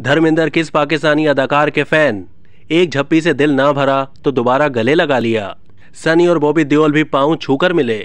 धर्मेंद्र किस पाकिस्तानी अदाकार के फ़ैन? एक झप्पी से दिल ना भरा तो दोबारा गले लगा लिया। सनी और बॉबी देओल भी पाँव छूकर मिले।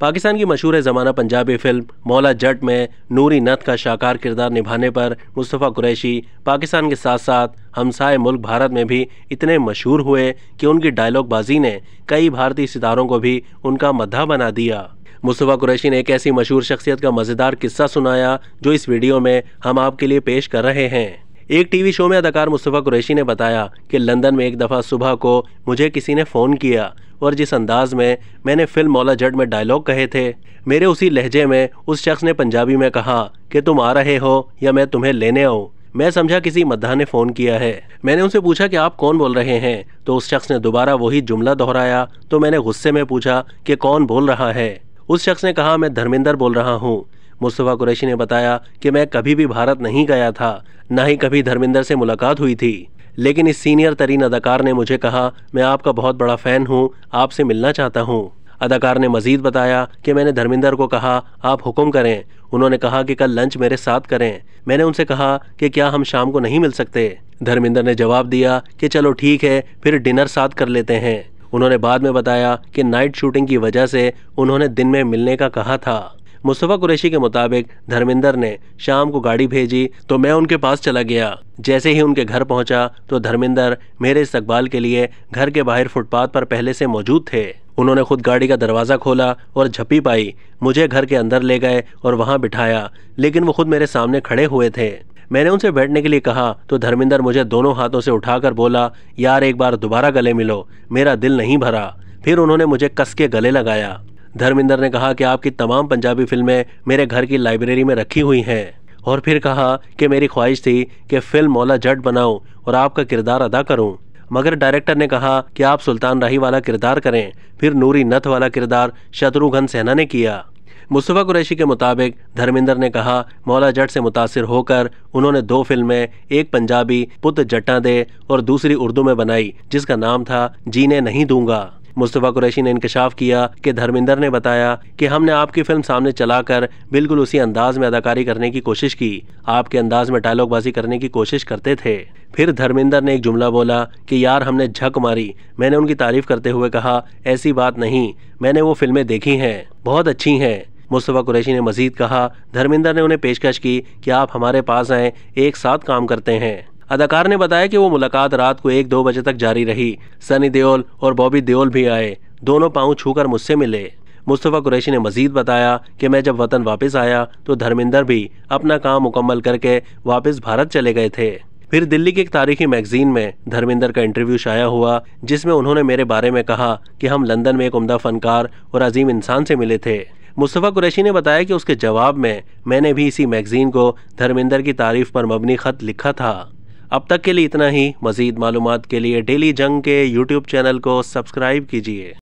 पाकिस्तान की मशहूर ज़माना पंजाबी फ़िल्म, मौला जट में नूरी नथ का शाकार किरदार निभाने पर मुस्तफ़ा कुरैशी पाकिस्तान के साथ साथ हमसाए मुल्क भारत में भी इतने मशहूर हुए कि उनकी डायलॉग बाजी ने कई भारतीय सितारों को भी उनका मद्दा बना दिया। मुस्तफ़ा कुरैशी ने एक ऐसी मशहूर शख्सियत का मज़ेदार किस्सा सुनाया, जो इस वीडियो में हम आपके लिए पेश कर रहे हैं। एक टीवी शो में अदाकार मुस्तफ़ा कुरैशी ने बताया कि लंदन में एक दफ़ा सुबह को मुझे किसी ने फ़ोन किया और जिस अंदाज में मैंने फ़िल्म मौला जट में डायलॉग कहे थे, मेरे उसी लहजे में उस शख्स ने पंजाबी में कहा कि तुम आ रहे हो या मैं तुम्हें लेने आऊँ। मैं समझा किसी मद्दा ने फ़ोन किया है। मैंने उनसे पूछा कि आप कौन बोल रहे हैं? तो उस शख्स ने दोबारा वही जुमला दोहराया। तो मैंने गुस्से में पूछा कि कौन बोल रहा है? उस शख्स ने कहा, मैं धर्मेंद्र बोल रहा हूँ। मुस्तफ़ा कुरैशी ने बताया कि मैं कभी भी भारत नहीं गया था, न ही कभी धर्मेंद्र से मुलाकात हुई थी। लेकिन इस सीनियर तरीन अदाकार ने मुझे कहा, मैं आपका बहुत बड़ा फ़ैन हूँ, आपसे मिलना चाहता हूँ। अदाकार ने मजीद बताया कि मैंने धर्मेंद्र को कहा, आप हुक्म करें। उन्होंने कहा कि कल लंच मेरे साथ करें। मैंने उनसे कहा कि क्या हम शाम को नहीं मिल सकते? धर्मेंद्र ने जवाब दिया कि चलो ठीक है, फिर डिनर साथ कर लेते हैं। उन्होंने बाद में बताया कि नाइट शूटिंग की वजह से उन्होंने दिन में मिलने का कहा था। मुस्तफ़ा कुरैशी के मुताबिक धर्मेंद्र ने शाम को गाड़ी भेजी तो मैं उनके पास चला गया। जैसे ही उनके घर पहुँचा तो धर्मेंद्र मेरे इस्तकबाल के लिए घर के बाहर फुटपाथ पर पहले से मौजूद थे। उन्होंने खुद गाड़ी का दरवाज़ा खोला और झपी पाई, मुझे घर के अंदर ले गए और वहाँ बिठाया, लेकिन वो खुद मेरे सामने खड़े हुए थे। मैंने उनसे बैठने के लिए कहा तो धर्मेंद्र मुझे दोनों हाथों से उठाकर बोला, यार, एक बार दोबारा गले मिलो, मेरा दिल नहीं भरा। फिर उन्होंने मुझे कस के गले लगाया। धर्मेंद्र ने कहा कि आपकी तमाम पंजाबी फ़िल्में मेरे घर की लाइब्रेरी में रखी हुई हैं। और फिर कहा कि मेरी ख्वाहिश थी कि फ़िल्म मौला जट बनाऊँ और आपका किरदार अदा करूँ। मगर डायरेक्टर ने कहा कि आप सुल्तान राही वाला किरदार करें, फिर नूरी नथ वाला किरदार शत्रुघ्न सेना ने किया। मुस्तफ़ा कुरैशी के मुताबिक धर्मेंद्र ने कहा, मौला जट से मुतासर होकर उन्होंने दो फ़िल्में, एक पंजाबी, पुत जट्टा दे और दूसरी उर्दू में बनाई, जिसका नाम था जीने नहीं दूँगा। मुस्तफ़ा कुरैशी ने इंकशाफ किया कि धर्मेंद्र ने बताया कि हमने आपकी फ़िल्म सामने चलाकर बिल्कुल उसी अंदाज में अदाकारी करने की कोशिश की। आपके अंदाज में डायलॉगबाजी करने की कोशिश करते थे। फिर धर्मेंद्र ने एक जुमला बोला कि, यार, हमने झक मारी। मैंने उनकी तारीफ़ करते हुए कहा, ऐसी बात नहीं। मैंने वो फ़िल्में देखी हैं। बहुत अच्छी हैं। मुस्तफ़ा कुरैशी ने मजीद कहा, धर्मेंद्र ने उन्हें पेशकश की कि आप हमारे पास आएँ, एक साथ काम करते हैं। अदाकार ने बताया कि वो मुलाकात रात को एक दो बजे तक जारी रही। सनी देओल और बॉबी देओल भी आए। दोनों पाँव छूकर मुझसे मिले। मुस्तफ़ा कुरैशी ने मजीद बताया कि मैं जब वतन वापस आया तो धर्मिंदर भी अपना काम मुकम्मल करके वापस भारत चले गए थे। फिर दिल्ली की एक तारीखी मैगजीन में धर्मिंदर का इंटरव्यू शाया हुआ, जिसमें उन्होंने मेरे बारे में कहा कि हम लंदन में एक उमदा फनकार और अजीम इंसान से मिले थे। मुस्तफ़ा कुरैशी ने बताया कि उसके जवाब में मैंने भी इसी मैगजीन को धर्मिंदर की तारीफ़ पर मबनी ख़त लिखा था। अब तक के लिए इतना ही। मज़ीद मालूम के लिए डेली जंग के यूट्यूब चैनल को सब्सक्राइब कीजिए।